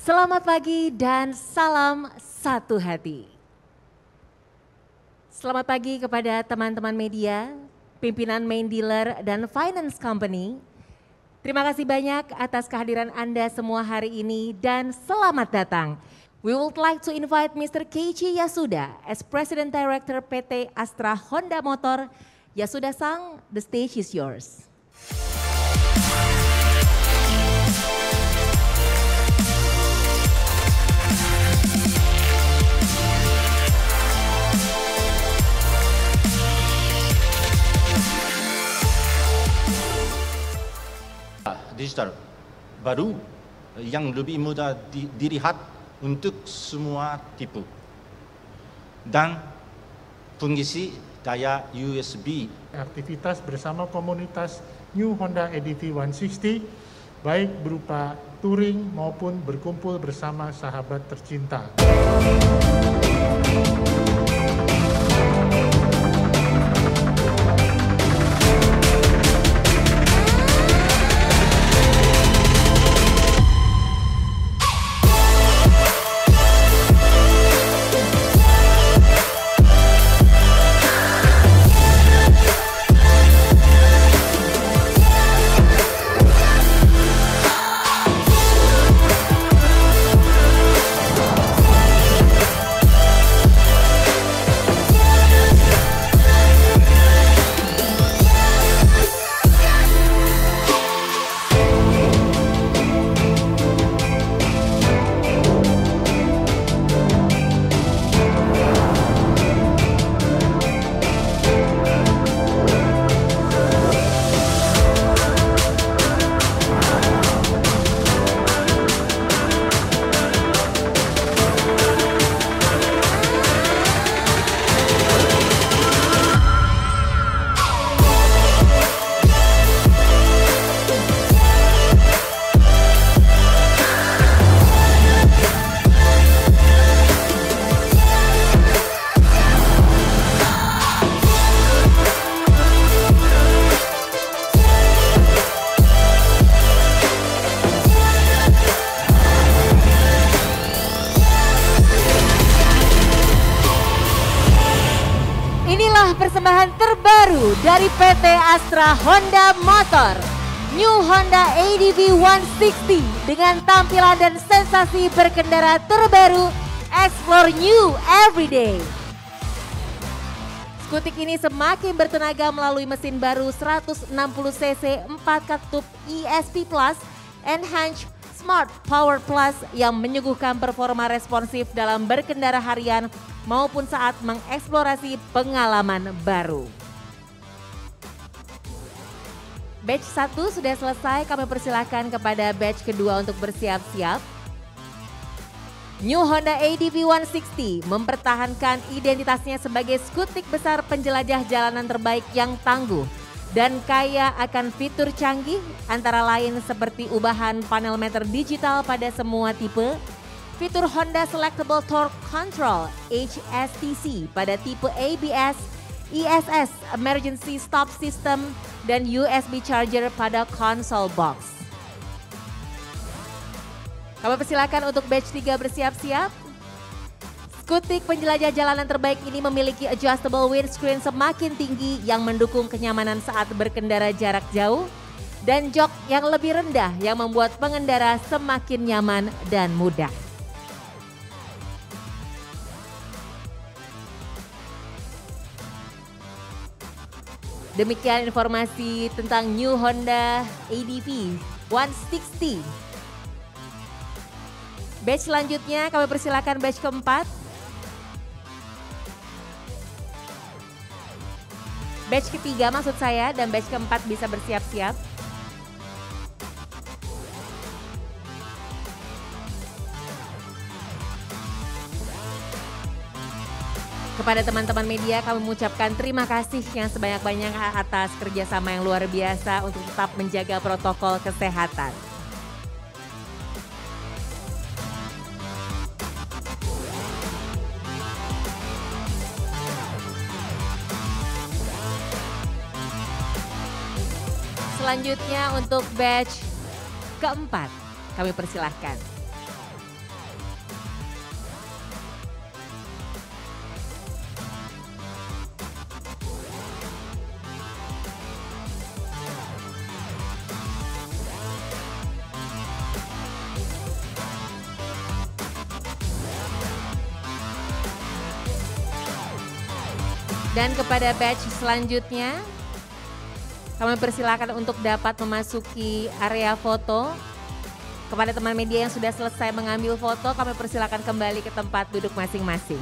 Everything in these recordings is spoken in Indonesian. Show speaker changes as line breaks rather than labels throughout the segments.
Selamat pagi dan salam satu hati. Selamat pagi kepada teman-teman media, pimpinan main dealer dan finance company. Terima kasih banyak atas kehadiran Anda semua hari ini dan selamat datang. We would like to invite Mr. Keiichi Yasuda as President Director PT Astra Honda Motor. Yasuda Sang, the stage is yours.
Digital baru yang lebih mudah di, dilihat untuk semua tipe dan pengisi daya USB.
Aktivitas bersama komunitas New Honda EDV 160 baik berupa touring maupun berkumpul bersama sahabat tercinta.
Persembahan terbaru dari PT Astra Honda Motor. New Honda ADV 160 dengan tampilan dan sensasi berkendara terbaru Explore New Everyday. Skutik ini semakin bertenaga melalui mesin baru 160 cc 4 katup ESP Plus Enhanced Smart Power Plus yang menyuguhkan performa responsif dalam berkendara harian maupun saat mengeksplorasi pengalaman baru. Batch 1 sudah selesai, kami persilahkan kepada batch kedua untuk bersiap-siap. New Honda ADV 160 mempertahankan identitasnya sebagai skutik besar penjelajah jalanan terbaik yang tangguh dan kaya akan fitur canggih antara lain seperti ubahan panel meter digital pada semua tipe, fitur Honda Selectable Torque Control HSTC pada tipe ABS, ESS Emergency Stop System, dan USB charger pada console box. Kami persilakan untuk batch 3 bersiap-siap. Skutik penjelajah jalanan terbaik ini memiliki adjustable windscreen semakin tinggi yang mendukung kenyamanan saat berkendara jarak jauh dan jok yang lebih rendah yang membuat pengendara semakin nyaman dan mudah. Demikian informasi tentang New Honda ADV 160. Batch selanjutnya kami persilakan batch keempat. Batch ketiga maksud saya dan batch keempat bisa bersiap-siap. Kepada teman-teman media kami mengucapkan terima kasih yang sebanyak-banyak atas kerjasama yang luar biasa untuk tetap menjaga protokol kesehatan. selanjutnya untuk batch keempat. Kami persilahkan. Dan kepada batch selanjutnya, kami persilakan untuk dapat memasuki area foto. Kepada teman media yang sudah selesai mengambil foto, kami persilakan kembali ke tempat duduk masing-masing.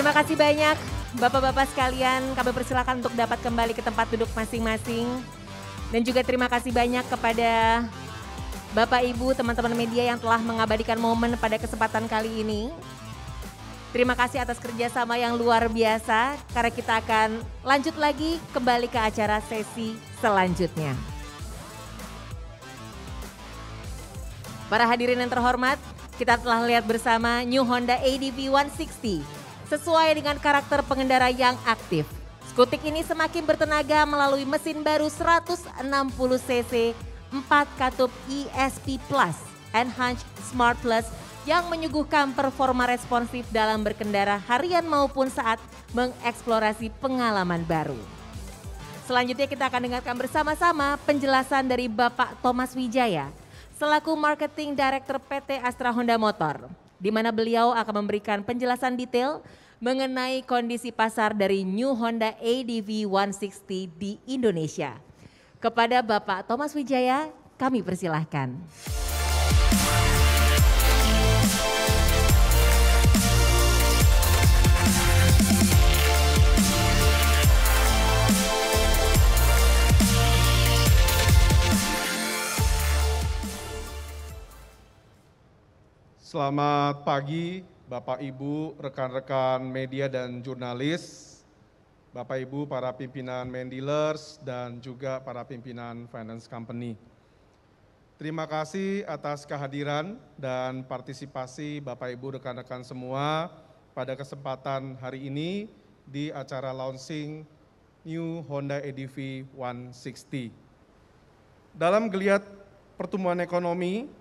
Terima kasih banyak Bapak-bapak sekalian, kami persilakan untuk dapat kembali ke tempat duduk masing-masing. Dan juga terima kasih banyak kepada Bapak Ibu, teman-teman media yang telah mengabadikan momen pada kesempatan kali ini. Terima kasih atas kerjasama yang luar biasa, karena kita akan lanjut lagi kembali ke acara sesi selanjutnya. Para hadirin yang terhormat, kita telah lihat bersama New Honda ADV 160 sesuai dengan karakter pengendara yang aktif. Skutik ini semakin bertenaga melalui mesin baru 160 cc 4 katup ESP Plus Enhanced Smart Plus yang menyuguhkan performa responsif dalam berkendara harian maupun saat mengeksplorasi pengalaman baru. Selanjutnya kita akan dengarkan bersama-sama penjelasan dari Bapak Thomas Wijaya selaku Marketing Director PT Astra Honda Motor di mana beliau akan memberikan penjelasan detail mengenai kondisi pasar dari New Honda ADV 160 di Indonesia. Kepada Bapak Thomas Wijaya, kami persilahkan.
Selamat pagi Bapak Ibu, rekan-rekan media dan jurnalis, Bapak Ibu para pimpinan main dealers dan juga para pimpinan finance company. Terima kasih atas kehadiran dan partisipasi Bapak Ibu rekan-rekan semua pada kesempatan hari ini di acara launching New Honda EDV 160. Dalam geliat pertumbuhan ekonomi,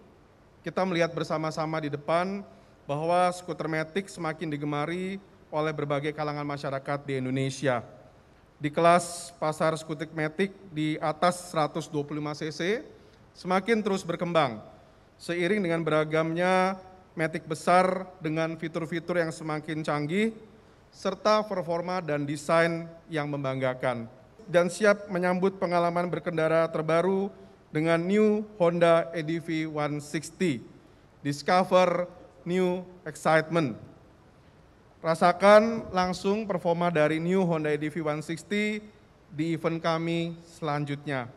kita melihat bersama-sama di depan bahwa skuter metik semakin digemari oleh berbagai kalangan masyarakat di Indonesia. Di kelas pasar skuter metik di atas 125 cc semakin terus berkembang seiring dengan beragamnya metik besar dengan fitur-fitur yang semakin canggih serta performa dan desain yang membanggakan dan siap menyambut pengalaman berkendara terbaru dengan new Honda EDV 160 Discover new excitement. Rasakan langsung performa dari new Honda EDV 160 di event kami selanjutnya.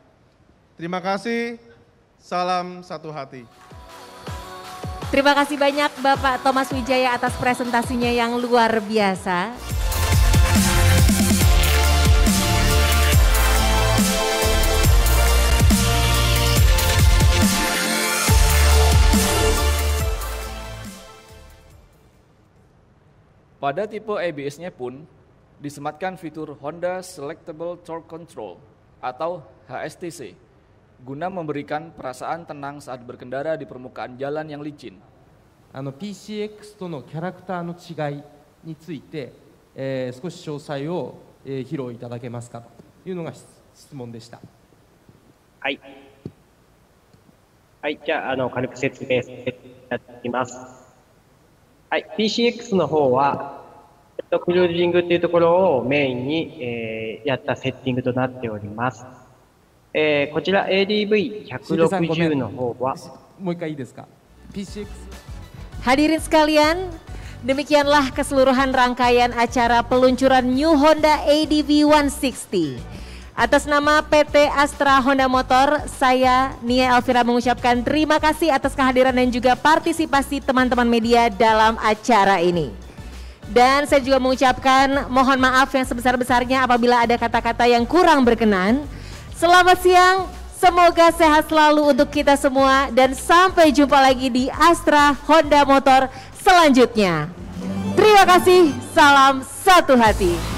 Terima kasih, salam satu hati.
Terima kasih banyak Bapak Thomas Wijaya atas presentasinya yang luar biasa.
Pada tipe ABS-nya pun disematkan fitur Honda Selectable Torque Control atau HSTC guna memberikan perasaan tenang saat berkendara di permukaan jalan yang licin.
あの PCX とのキャラクターの違いについて、えー少し詳細を、えー披露いただけますかというのが質質問でした。
はい。はい、じゃあ、あの、軽く説明させていただきます。 はい、PCX の方は、えっとクルージングっていうところをメインに、えーやったセッティングとなっております。えーこちら ADV160 の方は、
もう一回いいですか PCX
Hadirin sekalian, demikianlah keseluruhan rangkaian acara peluncuran New Honda ADV 160. Atas nama PT Astra Honda Motor, saya Nia Elvira mengucapkan terima kasih atas kehadiran dan juga partisipasi teman-teman media dalam acara ini. Dan saya juga mengucapkan mohon maaf yang sebesar-besarnya apabila ada kata-kata yang kurang berkenan. Selamat siang, semoga sehat selalu untuk kita semua dan sampai jumpa lagi di Astra Honda Motor selanjutnya. Terima kasih, salam satu hati.